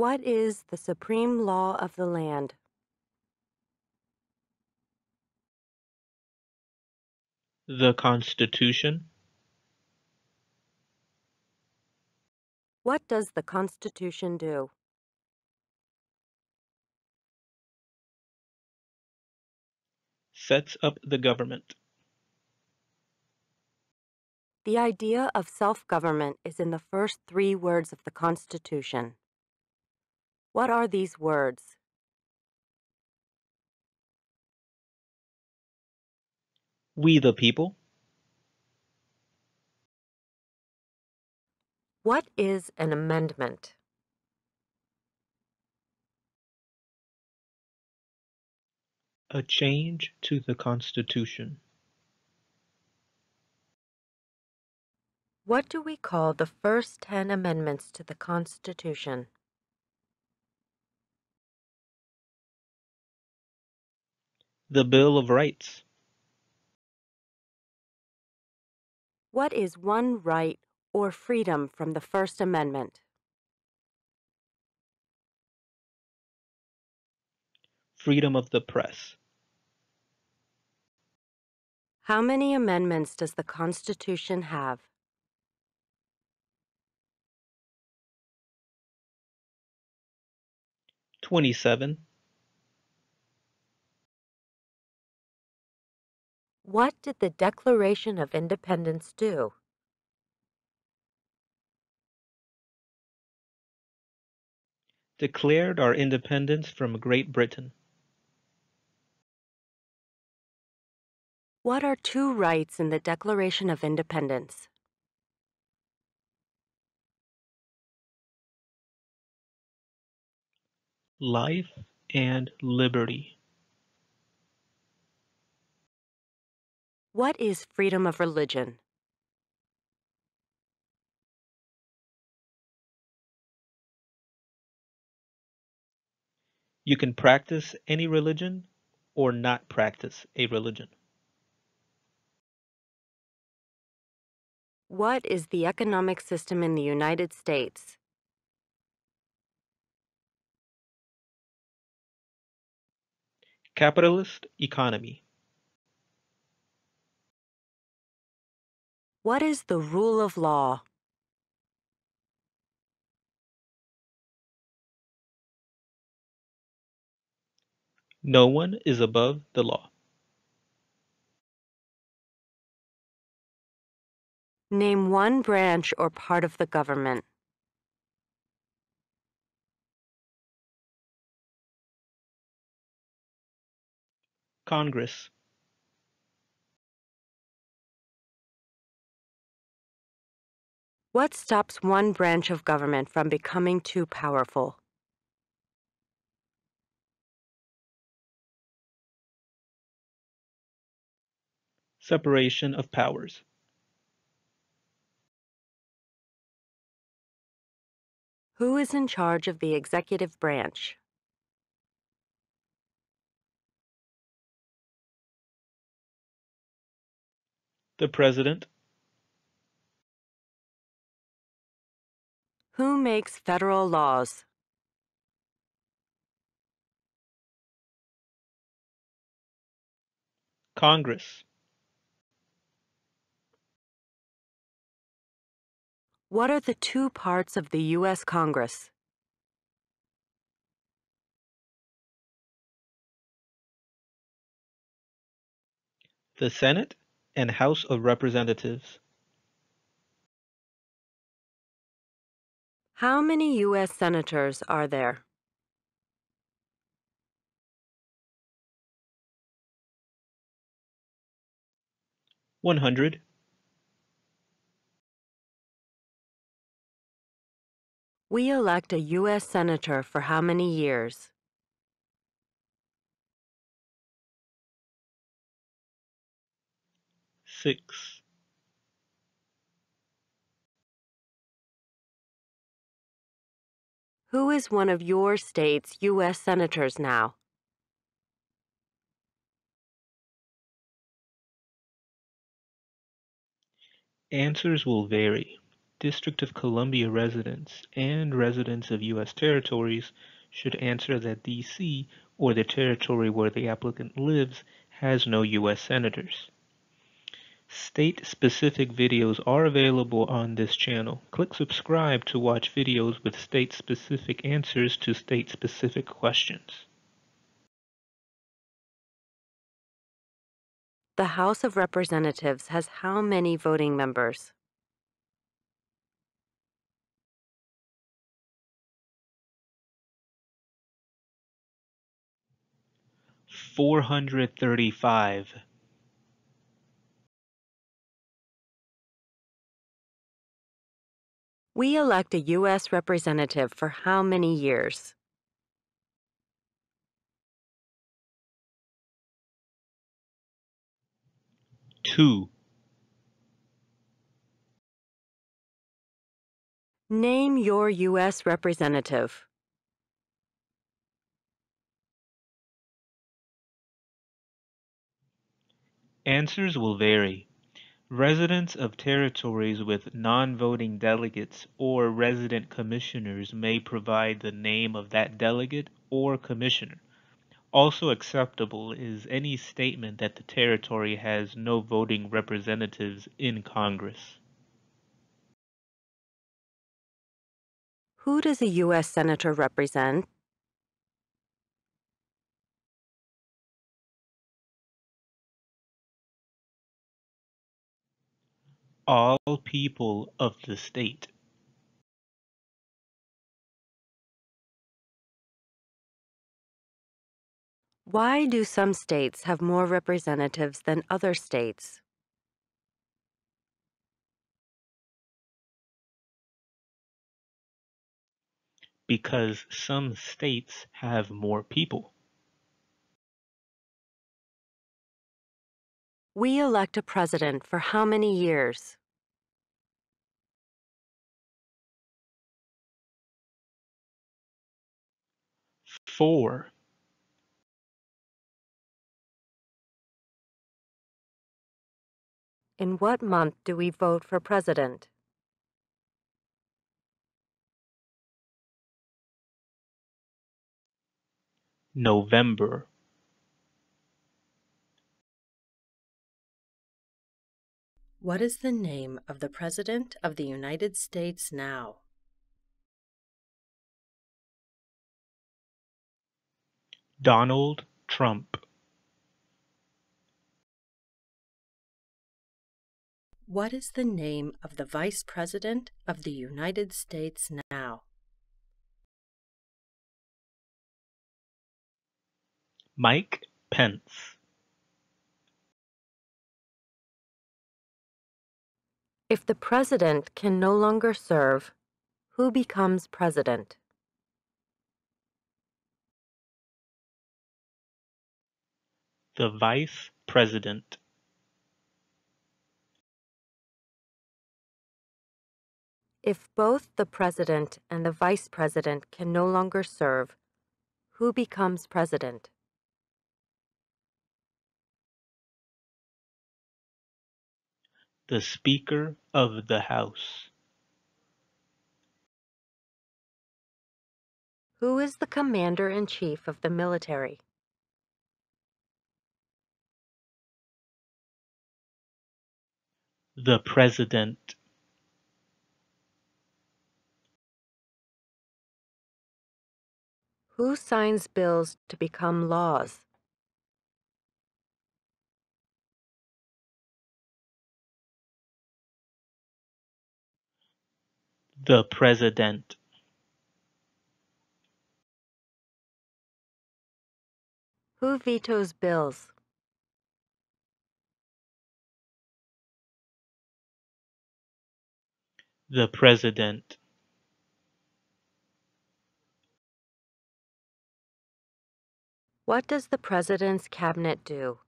What is the supreme law of the land? The Constitution. What does the Constitution do? Sets up the government. The idea of self government is in the first three words of the Constitution. What are these words? We the people. What is an amendment? A change to the Constitution. What do we call the first 10 amendments to the Constitution? The Bill of Rights. What is one right or freedom from the First Amendment? Freedom of the press. How many amendments does the Constitution have? Twenty-seven. What did the Declaration of Independence do? Declared our independence from Great Britain. What are two rights in the Declaration of Independence? Life and liberty. What is freedom of religion? You can practice any religion or not practice a religion. What is the economic system in the United States? Capitalist economy. What is the rule of law? No one is above the law. Name one branch or part of the government. Congress. What stops one branch of government from becoming too powerful? Separation of powers. Who is in charge of the executive branch? The President. Who makes federal laws? Congress. What are the two parts of the U.S. Congress? The Senate and House of Representatives. How many U.S. senators are there? One hundred. We elect a U.S. senator for how many years? Six. Who is one of your state's U.S. senators now? Answers will vary. District of Columbia residents and residents of U.S. territories should answer that D.C. or the territory where the applicant lives has no U.S. senators. State-specific videos are available on this channel. Click subscribe to watch videos with state-specific answers to state-specific questions. The House of Representatives has how many voting members? Four hundred thirty-five. We elect a U.S. representative for how many years? Two. Name your U.S. representative. Answers will vary. Residents of territories with non-voting delegates or resident commissioners may provide the name of that delegate or commissioner. Also acceptable is any statement that the territory has no voting representatives in Congress. Who does a U.S. Senator represent? All people of the state. Why do some states have more representatives than other states? Because some states have more people. We elect a president for how many years? Four. In what month do we vote for president? November. What is the name of the President of the United States now? Donald Trump. What is the name of the Vice President of the United States now? Mike Pence. If the President can no longer serve, who becomes President? The Vice President. If both the President and the Vice President can no longer serve, who becomes President? The Speaker of the House. Who is the Commander-in-Chief of the military? The President. Who signs bills to become laws? The President. Who vetoes bills? The President. What does the President's cabinet do?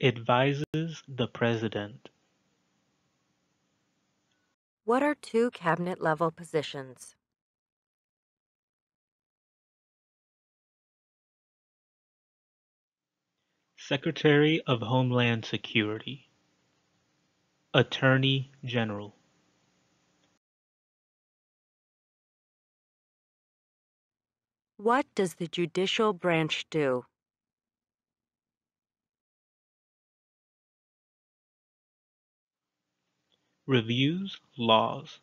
Advises the President. What are two cabinet-level positions? Secretary of Homeland Security Attorney General What does the judicial branch do? Reviews laws.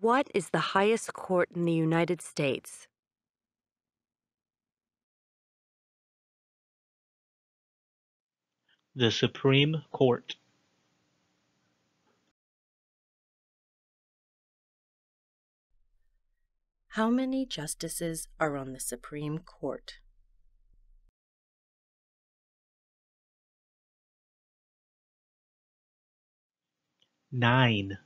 What is the highest court in the United States? The Supreme Court. How many justices are on the Supreme Court? Nine.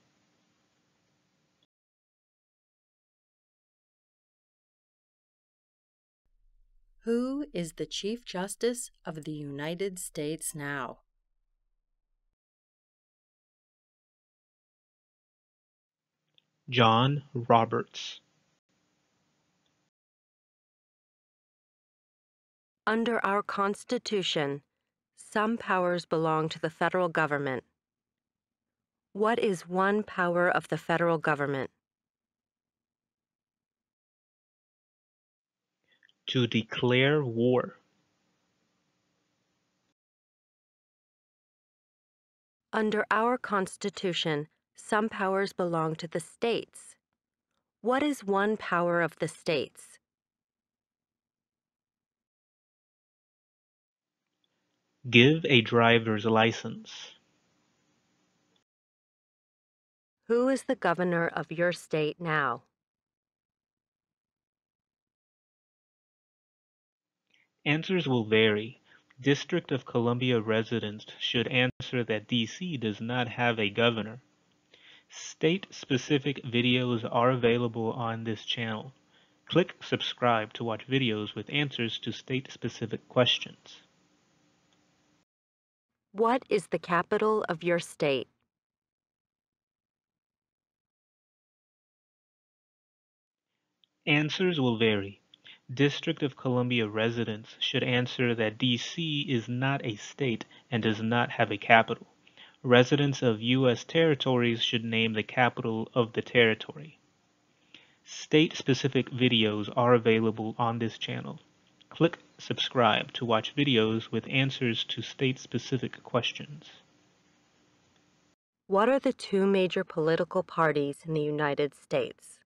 Who is the Chief Justice of the United States now? John Roberts. Under our Constitution, some powers belong to the federal government. What is one power of the federal government? To declare war. Under our Constitution, some powers belong to the states. What is one power of the states? Give a driver's license. Who is the governor of your state now? Answers will vary. District of Columbia residents should answer that DC does not have a governor. State-specific videos are available on this channel. Click subscribe to watch videos with answers to state-specific questions. What is the capital of your state? Answers will vary. District of Columbia residents should answer that DC is not a state and does not have a capital. Residents of U.S. territories should name the capital of the territory. State-specific videos are available on this channel. Click subscribe to watch videos with answers to state-specific questions. What are the two major political parties in the United States?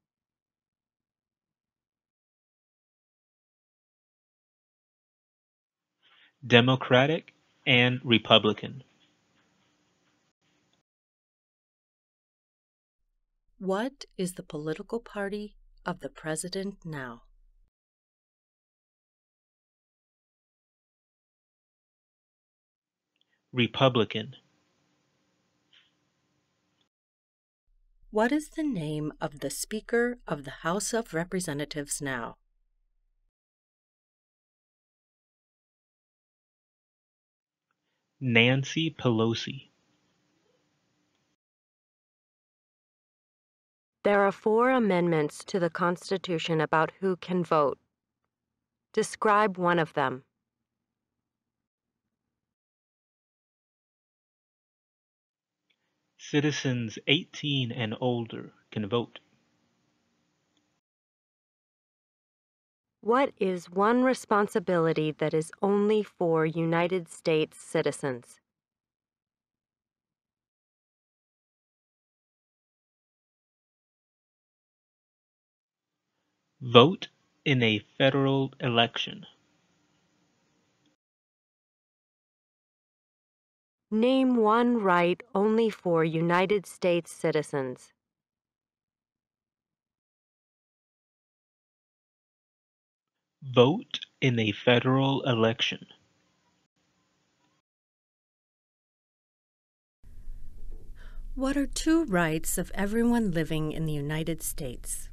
Democratic and Republican. What is the political party of the president now? Republican. What is the name of the Speaker of the House of Representatives now? Nancy Pelosi. There are four amendments to the Constitution about who can vote. Describe one of them. Citizens 18 and older can vote. What is one responsibility that is only for United States citizens? Vote in a federal election. Name one right only for United States citizens. Vote in a federal election. What are two rights of everyone living in the United States?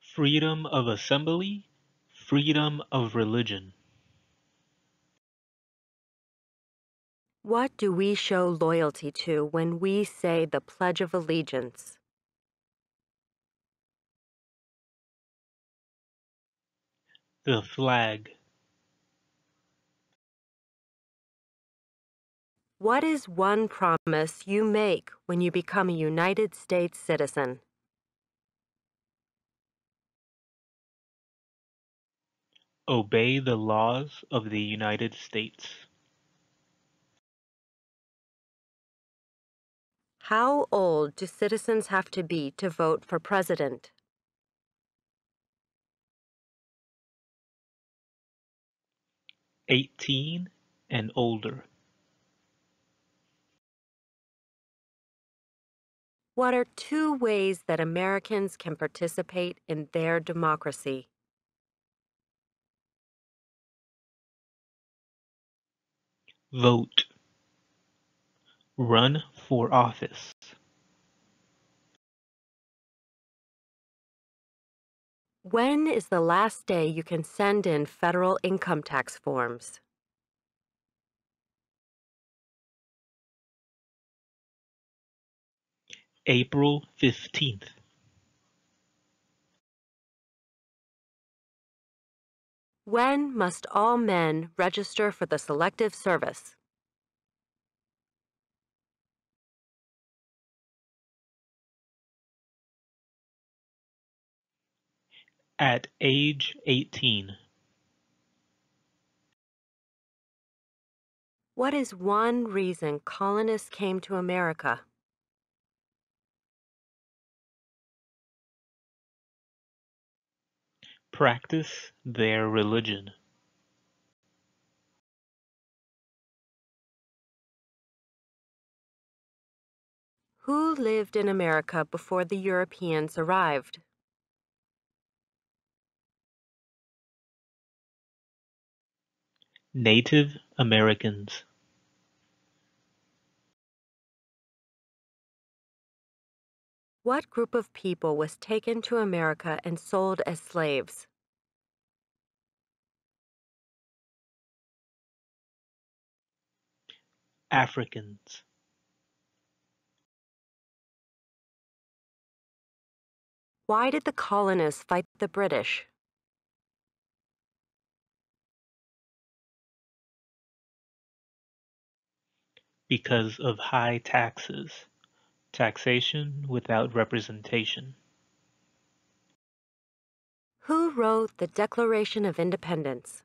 Freedom of assembly, freedom of religion. What do we show loyalty to when we say the Pledge of Allegiance? The flag. What is one promise you make when you become a United States citizen? Obey the laws of the United States. How old do citizens have to be to vote for president? Eighteen and older. What are two ways that Americans can participate in their democracy? Vote. Run for office. When is the last day you can send in federal income tax forms? April 15th. When must all men register for the Selective Service? At age 18. What is one reason colonists came to America? Practice their religion. Who lived in America before the Europeans arrived? Native Americans. What group of people was taken to America and sold as slaves? Africans. Why did the colonists fight the British? Because of high taxes. Taxation without representation. Who wrote the Declaration of Independence?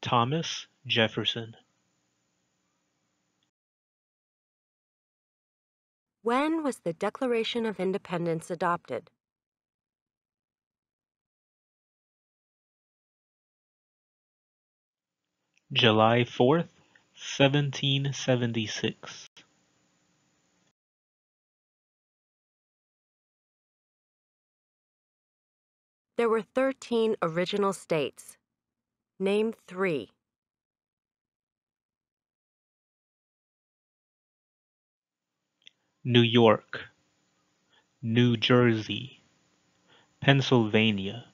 Thomas Jefferson. When was the Declaration of Independence adopted? July 4th, 1776. There were 13 original states. Name three. New York, New Jersey, Pennsylvania.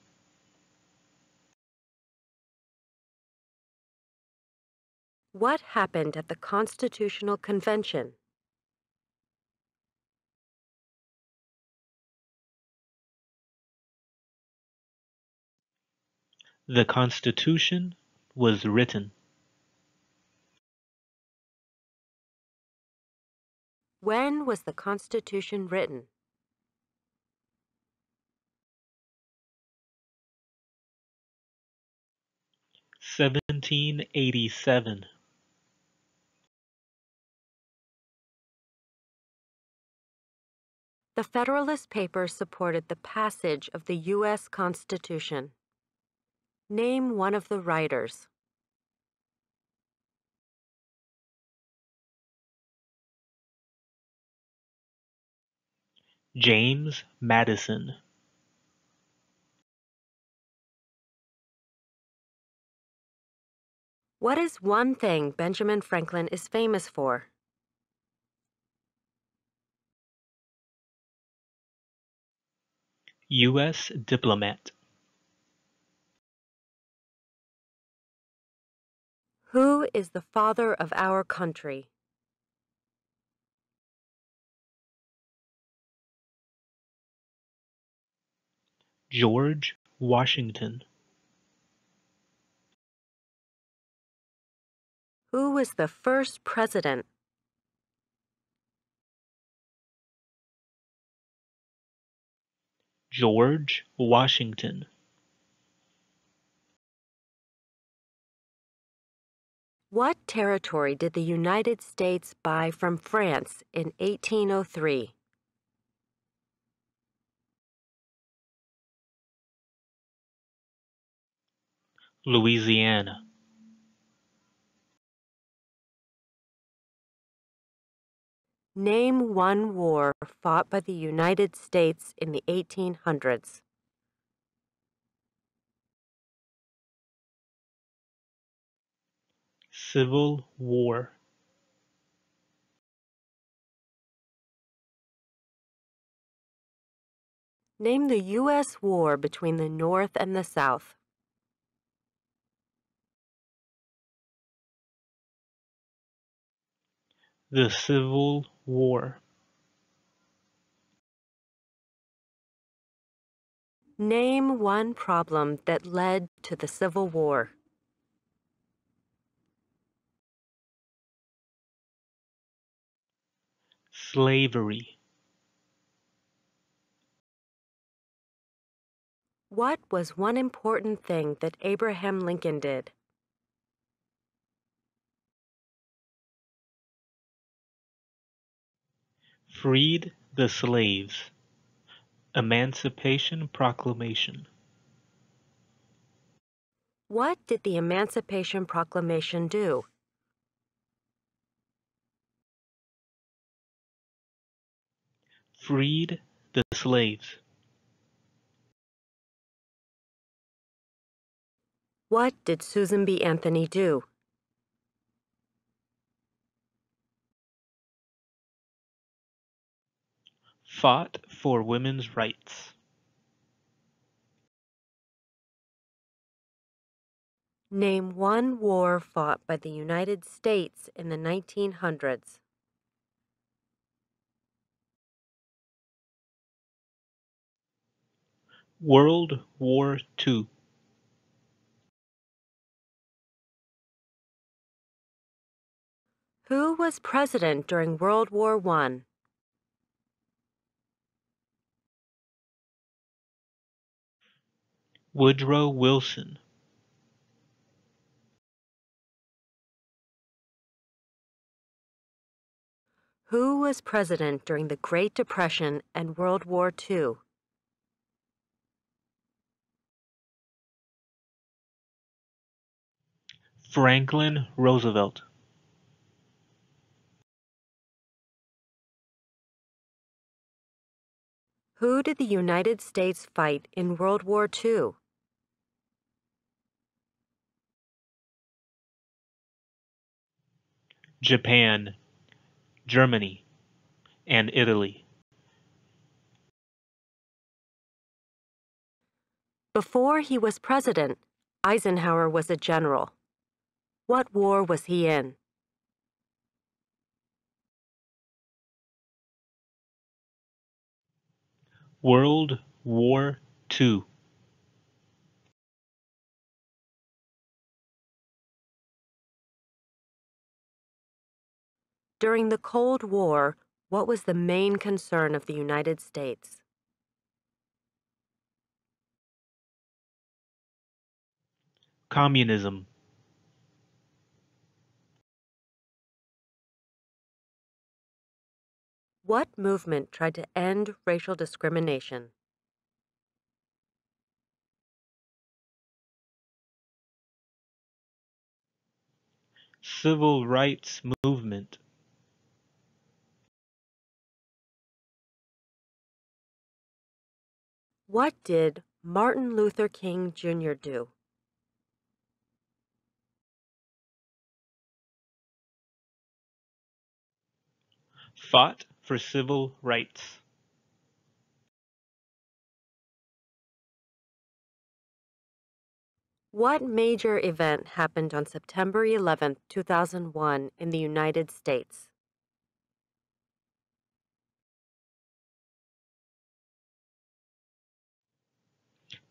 What happened at the Constitutional Convention? The Constitution was written. When was the Constitution written? Seventeen eighty seven. The Federalist Papers supported the passage of the U.S. Constitution. Name one of the writers. James Madison. What is one thing Benjamin Franklin is famous for? U. S. diplomat. Who is the father of our country? George Washington. Who was the first president? George Washington. What territory did the United States buy from France in 1803? Louisiana. Name one war fought by the United States in the 1800s. Civil War. Name the U.S. war between the North and the South. The Civil War. Name one problem that led to the Civil War. Slavery. What was one important thing that Abraham Lincoln did? Freed the slaves. Emancipation Proclamation. What did the Emancipation Proclamation do? Freed the slaves. What did Susan B. Anthony do? Fought for women's rights. Name one war fought by the United States in the 1900s. World War II. Who was president during World War I? Woodrow Wilson. Who was president during the Great Depression and World War II? Franklin Roosevelt. Who did the United States fight in World War II? Japan, Germany, and Italy. Before he was president, Eisenhower was a general. What war was he in? World War II. During the Cold War, what was the main concern of the United States? Communism. What movement tried to end racial discrimination? Civil rights movement. What did Martin Luther King Jr. do? Fought for civil rights. What major event happened on September 11, 2001 in the United States?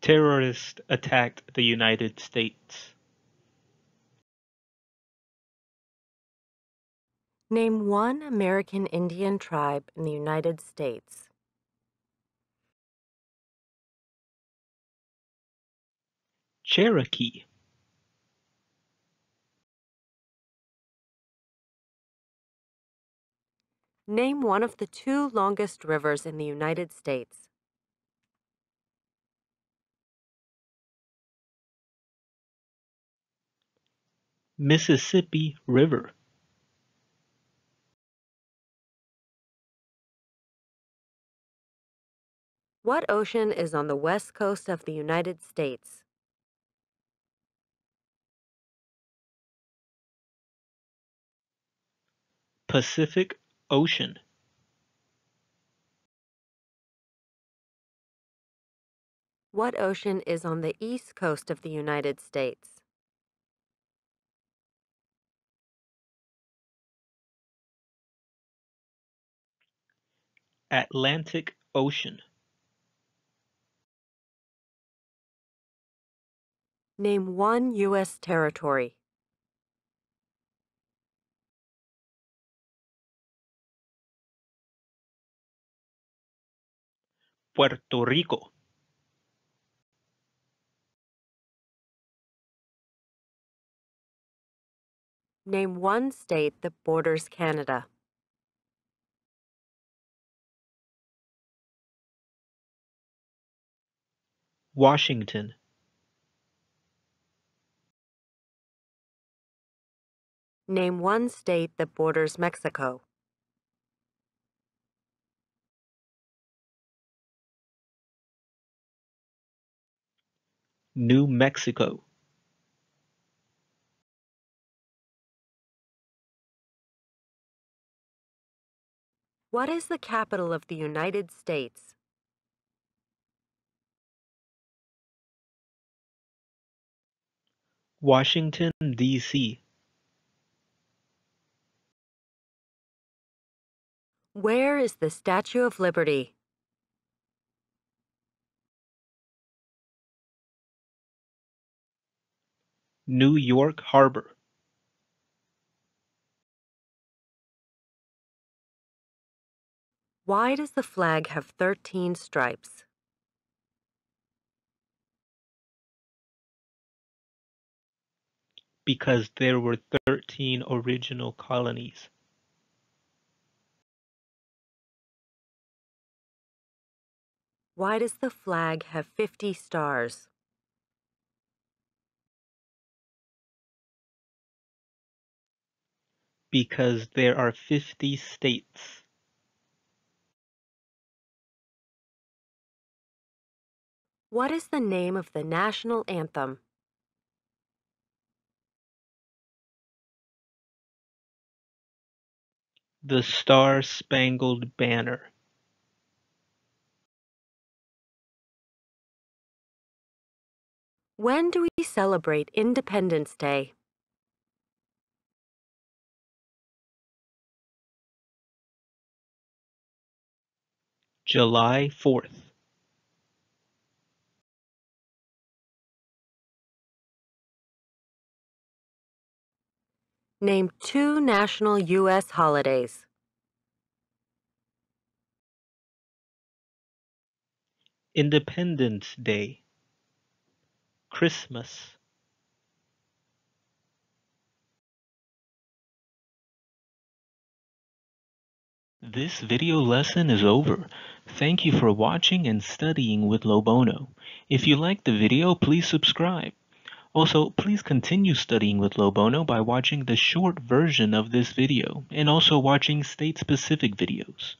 Terrorists attacked the United States. Name one American Indian tribe in the United States. Cherokee. Name one of the two longest rivers in the United States. Mississippi River. What ocean is on the west coast of the United States? Pacific Ocean. What ocean is on the east coast of the United States? Atlantic Ocean. Name one U.S. territory. Puerto Rico. Name one state that borders Canada. Washington. Name one state that borders Mexico. New Mexico. What is the capital of the United States? Washington, D.C. Where is the Statue of Liberty? New York Harbor. Why does the flag have 13 stripes? Because there were 13 original colonies. Why does the flag have 50 stars? Because there are 50 states. What is the name of the national anthem? The Star Spangled Banner. When do we celebrate Independence Day? July 4th. Name two national U.S. holidays. Independence Day. Christmas. This video lesson is over. Thank you for watching and studying with Low Bono. If you liked the video, please subscribe. Also, please continue studying with Low Bono by watching the short version of this video and also watching state-specific videos.